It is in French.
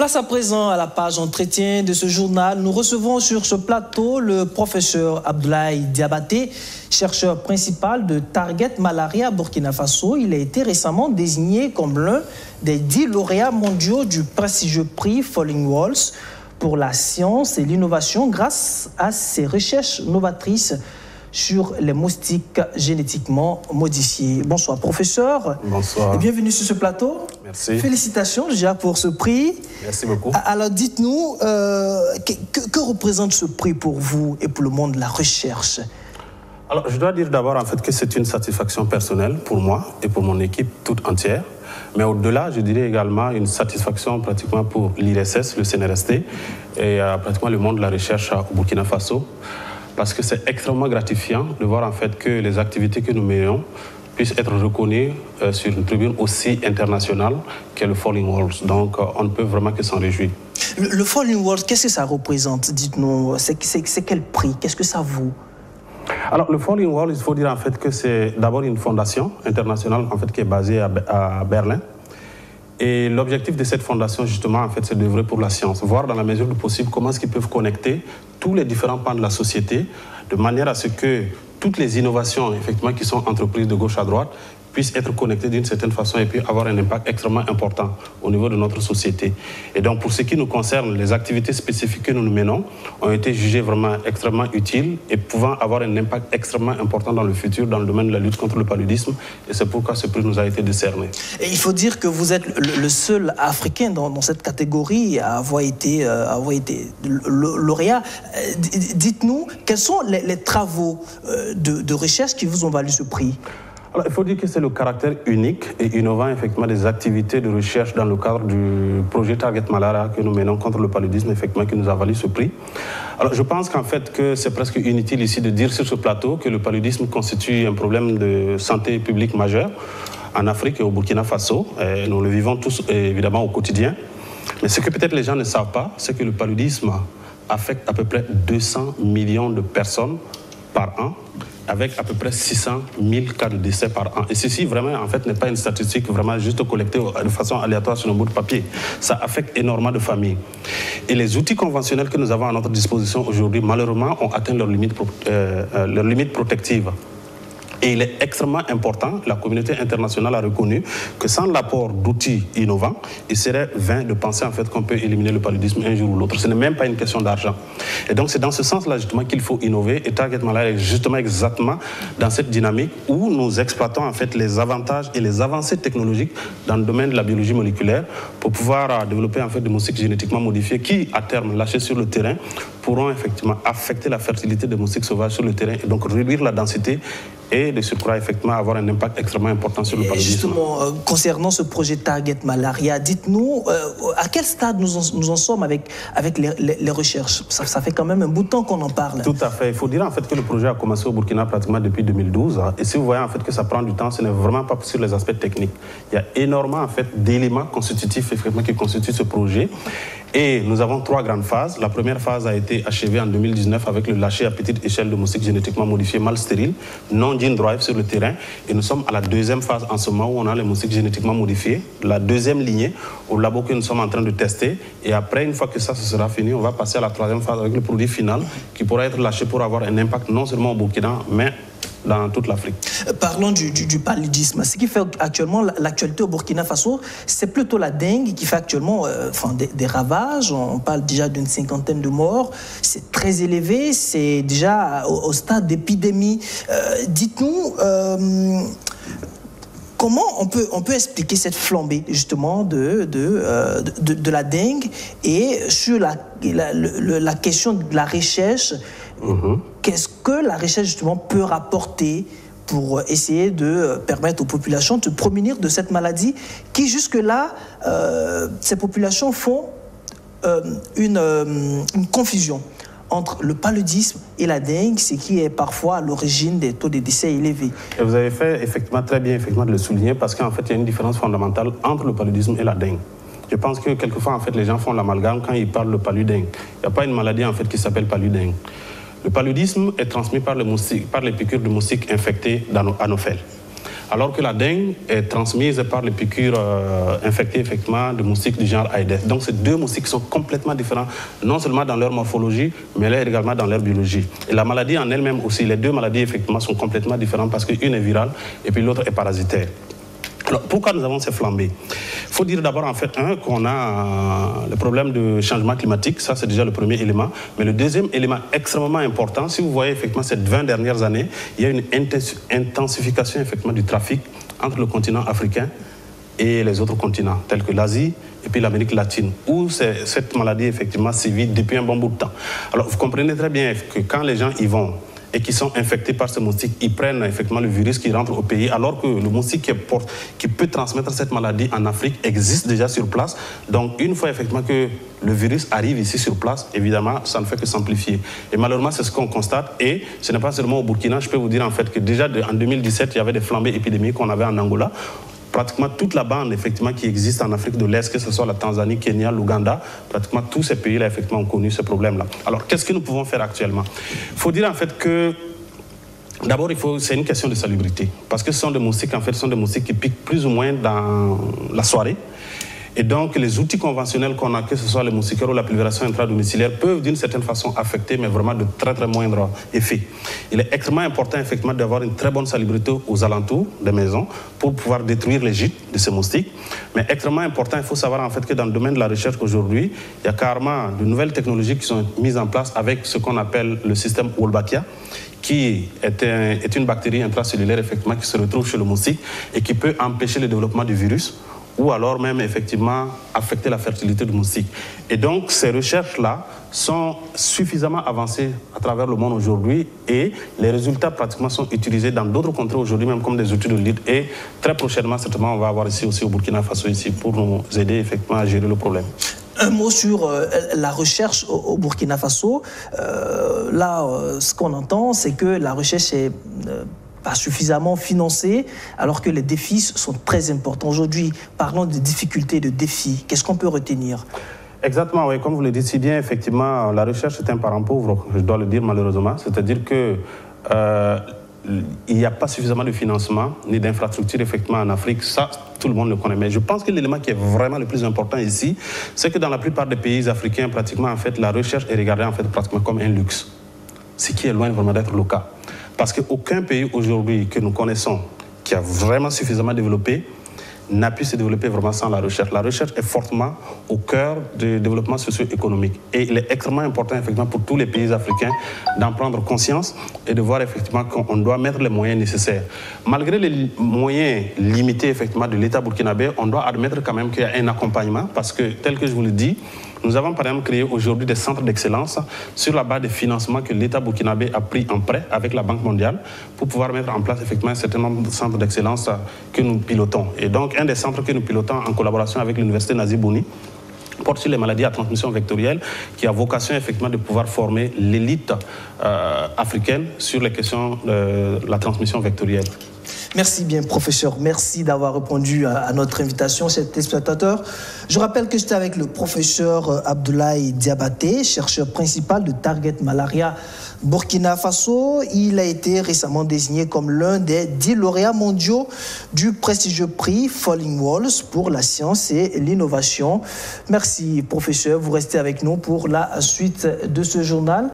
Place à présent à la page entretien de ce journal. Nous recevons sur ce plateau le professeur Abdoulaye Diabaté, chercheur principal de Target Malaria Burkina Faso. Il a été récemment désigné comme l'un des dix lauréats mondiaux du prestigieux prix Falling Walls pour la science et l'innovation grâce à ses recherches novatrices sur les moustiques génétiquement modifiés. Bonsoir professeur. Bonsoir. Et bienvenue sur ce plateau. Merci. Félicitations déjà pour ce prix. Merci beaucoup. Alors dites-nous, euh, que, que, représente ce prix pour vous et pour le monde de la recherche? Alors je dois dire d'abord en fait que c'est une satisfaction personnelle pour moi et pour mon équipe toute entière. Mais au-delà, je dirais également une satisfaction pratiquement pour l'IRSS, le CNRST et euh, pratiquement le monde de la recherche au Burkina Faso parce que c'est extrêmement gratifiant de voir en fait que les activités que nous menons puissent être reconnues euh, sur une tribune aussi internationale qu'est le Falling Walls. Donc euh, on ne peut vraiment que s'en réjouir. Le, Falling Walls, qu'est-ce que ça représente? Dites-nous, c'est quel prix? Qu'est-ce que ça vaut? Alors, le Falling Walls, il faut dire en fait que c'est d'abord une fondation internationale en fait, qui est basée à Berlin, et l'objectif de cette fondation, justement, en fait, c'est d'œuvrer pour la science, voir dans la mesure du possible comment est-ce qu'ils peuvent connecter tous les différents pans de la société, de manière à ce que toutes les innovations, effectivement, qui sont entreprises de gauche à droite, puissent être connectés d'une certaine façon et puis avoir un impact extrêmement important au niveau de notre société. Et donc, pour ce qui nous concerne, les activités spécifiques que nous menons ont été jugées vraiment extrêmement utiles et pouvant avoir un impact extrêmement important dans le futur dans le domaine de la lutte contre le paludisme. Et c'est pourquoi ce prix nous a été décerné. Et il faut dire que vous êtes le, seul Africain dans, cette catégorie à avoir été, euh, avoir été lauréat. Euh, dites-nous, quels sont les, travaux euh, de recherche qui vous ont valu ce prix? Alors, il faut dire que c'est le caractère unique et innovant effectivement des activités de recherche dans le cadre du projet Target Malaria que nous menons contre le paludisme effectivement qui nous a valu ce prix. Alors je pense qu'en fait que c'est presque inutile ici de dire sur ce plateau que le paludisme constitue un problème de santé publique majeur en Afrique et au Burkina Faso. Nous le vivons tous évidemment au quotidien. Mais ce que peut-être les gens ne savent pas, c'est que le paludisme affecte à peu près 200 millions de personnes par an avec à peu près 600 000 cas de décès par an. Et ceci, vraiment, en fait, n'est pas une statistique vraiment juste collectée de façon aléatoire sur un bout de papier. Ça affecte énormément de familles. Et les outils conventionnels que nous avons à notre disposition aujourd'hui, malheureusement, ont atteint leurs limites, euh, euh, leurs limites protectives. Et il est extrêmement important, la communauté internationale a reconnu que sans l'apport d'outils innovants, il serait vain de penser en fait qu'on peut éliminer le paludisme un jour ou l'autre. Ce n'est même pas une question d'argent. Et donc c'est dans ce sens-là justement qu'il faut innover. Et Target Malaria est justement exactement dans cette dynamique où nous exploitons en fait les avantages et les avancées technologiques dans le domaine de la biologie moléculaire pour pouvoir euh, développer en fait des moustiques génétiquement modifiés qui, à terme, lâchés sur le terrain, pourront effectivement affecter la fertilité des moustiques sauvages sur le terrain et donc réduire la densité et de surcroît effectivement avoir un impact extrêmement important sur le paludisme. Justement, euh, concernant ce projet Target Malaria, dites-nous euh, à quel stade nous en, nous en, sommes avec, avec les, recherches? Ça, ça, fait quand même un bout de temps qu'on en parle. Tout à fait. Il faut dire en fait que le projet a commencé au Burkina pratiquement depuis 2012. Hein. et si vous voyez en fait que ça prend du temps, ce n'est vraiment pas sur les aspects techniques. Il y a énormément en fait d'éléments constitutifs effectivement qui constituent ce projet. Et nous avons trois grandes phases. La première phase a été achevée en 2019 avec le lâcher à petite échelle de moustiques génétiquement modifiés mal stériles, non gene drive sur le terrain. Et nous sommes à la deuxième phase en ce moment où on a les moustiques génétiquement modifiés, la deuxième lignée au labo que nous sommes en train de tester. Et après, une fois que ça, sera fini, on va passer à la troisième phase avec le produit final qui pourra être lâché pour avoir un impact non seulement au Burkina, mais dans toute l'Afrique. Euh, parlons du, paludisme. Ce qui fait actuellement l'actualité au Burkina Faso, c'est plutôt la dengue qui fait actuellement euh, des, ravages. On parle déjà d'une cinquantaine de morts. C'est très élevé. C'est déjà au, stade d'épidémie. Euh, dites-nous. Comment on peut, expliquer cette flambée justement de, la dengue et sur la question de la recherche mm-hmm. Qu'est-ce que la recherche justement peut rapporter pour essayer de permettre aux populations de se prémunir de cette maladie qui jusque-là, euh, ces populations font euh, une, euh, une, confusion entre le paludisme et la dengue, ce qui est parfois à l'origine des taux de décès élevés. Et vous avez fait effectivement très bien effectivement, de le souligner parce qu'en fait il y a une différence fondamentale entre le paludisme et la dengue. Je pense que quelquefois en fait les gens font l'amalgame quand ils parlent de paludingue. Il n'y a pas une maladie en fait qui s'appelle paludingue. Le paludisme est transmis par les, piqûres de moustiques infectés dans nos, à alors que la dengue est transmise par les piqûres euh, infectées effectivement de moustiques du genre Aedes. Donc ces deux moustiques sont complètement différents, non seulement dans leur morphologie, mais également dans leur biologie. Et la maladie en elle-même aussi, les deux maladies effectivement sont complètement différentes parce qu'une est virale et puis l'autre est parasitaire. Pourquoi nous avons ces flambées? Il faut dire d'abord, en fait, un, qu'on a euh, le problème de changement climatique, ça c'est déjà le premier élément. Mais le deuxième élément extrêmement important, si vous voyez effectivement ces 20 dernières années, il y a une intensification effectivement du trafic entre le continent africain et les autres continents, tels que l'Asie et puis l'Amérique latine, où cette maladie effectivement sévit depuis un bon bout de temps. Alors vous comprenez très bien que quand les gens y vont, et qui sont infectés par ce moustique, ils prennent effectivement le virus qui rentre au pays, alors que le moustique qui, porte, qui peut transmettre cette maladie en Afrique existe déjà sur place. Donc une fois effectivement que le virus arrive ici sur place, évidemment, ça ne fait que s'amplifier. Et malheureusement, c'est ce qu'on constate. Et ce n'est pas seulement au Burkina, je peux vous dire en fait que déjà en 2017, il y avait des flambées épidémiques qu'on avait en Angola pratiquement toute la bande effectivement qui existe en Afrique de l'Est, que ce soit la Tanzanie, Kenya, l'Ouganda, pratiquement tous ces pays-là effectivement ont connu ce problème-là. Alors qu'est-ce que nous pouvons faire actuellement? Il faut dire en fait que D'abord, c'est une question de salubrité. Parce que ce sont des moustiques, en fait, ce sont des moustiques qui piquent plus ou moins dans la soirée. Et donc, les outils conventionnels qu'on a, que ce soit les moustiquaires ou la pulvération intradomiciliaire, peuvent d'une certaine façon affecter, mais vraiment de très très moindre effet. Il est extrêmement important, effectivement, d'avoir une très bonne salubrité aux alentours des maisons pour pouvoir détruire les gîtes de ces moustiques. Mais extrêmement important, il faut savoir en fait que dans le domaine de la recherche aujourd'hui, il y a carrément de nouvelles technologies qui sont mises en place avec ce qu'on appelle le système Wolbachia qui est, est, une bactérie intracellulaire effectivement qui se retrouve chez le moustique et qui peut empêcher le développement du virus ou alors même effectivement affecter la fertilité du moustique. Et donc ces recherches-là sont suffisamment avancées à travers le monde aujourd'hui et les résultats pratiquement sont utilisés dans d'autres contrées aujourd'hui, même comme des outils de lead. Et très prochainement, certainement, on va avoir ici aussi au Burkina Faso ici pour nous aider effectivement à gérer le problème. Un mot sur euh, la recherche au, Burkina Faso. Euh, là, euh, ce qu'on entend, c'est que la recherche est pas suffisamment financé, alors que les défis sont très importants. Aujourd'hui, parlons de difficultés, de défis. Qu'est-ce qu'on peut retenir? Exactement, oui. Comme vous le dites si bien, effectivement, la recherche est un parent pauvre, je dois le dire malheureusement. C'est-à-dire que euh, il n'y a pas suffisamment de financement ni d'infrastructures effectivement en Afrique. Ça, tout le monde le connaît. Mais je pense que l'élément qui est vraiment le plus important ici, c'est que dans la plupart des pays africains, pratiquement, en fait, la recherche est regardée en fait pratiquement comme un luxe, ce qui est loin vraiment d'être le cas. Parce qu'aucun pays aujourd'hui que nous connaissons qui a vraiment suffisamment développé n'a pu se développer vraiment sans la recherche. La recherche est fortement au cœur du développement socio-économique. Et il est extrêmement important, effectivement, pour tous les pays africains d'en prendre conscience et de voir, effectivement, qu'on doit mettre les moyens nécessaires. Malgré les moyens limités, effectivement, de l'État burkinabé, on doit admettre quand même qu'il y a un accompagnement parce que, tel que je vous le dis, nous avons par exemple créé aujourd'hui des centres d'excellence sur la base des financements que l'État burkinabé a pris en prêt avec la Banque mondiale pour pouvoir mettre en place effectivement un certain nombre de centres d'excellence que nous pilotons. Et donc un des centres que nous pilotons en collaboration avec l'Université Nazibouni porte sur les maladies à transmission vectorielle, qui a vocation effectivement de pouvoir former l'élite euh, africaine sur les questions de la transmission vectorielle. Merci bien, professeur. Merci d'avoir répondu à, notre invitation, chers téléspectateurs. Je rappelle que j'étais avec le professeur euh, Abdoulaye Diabaté, chercheur principal de Target Malaria Burkina Faso. Il a été récemment désigné comme l'un des dix lauréats mondiaux du prestigieux prix Falling Walls pour la science et l'innovation. Merci, professeur. Vous restez avec nous pour la suite de ce journal.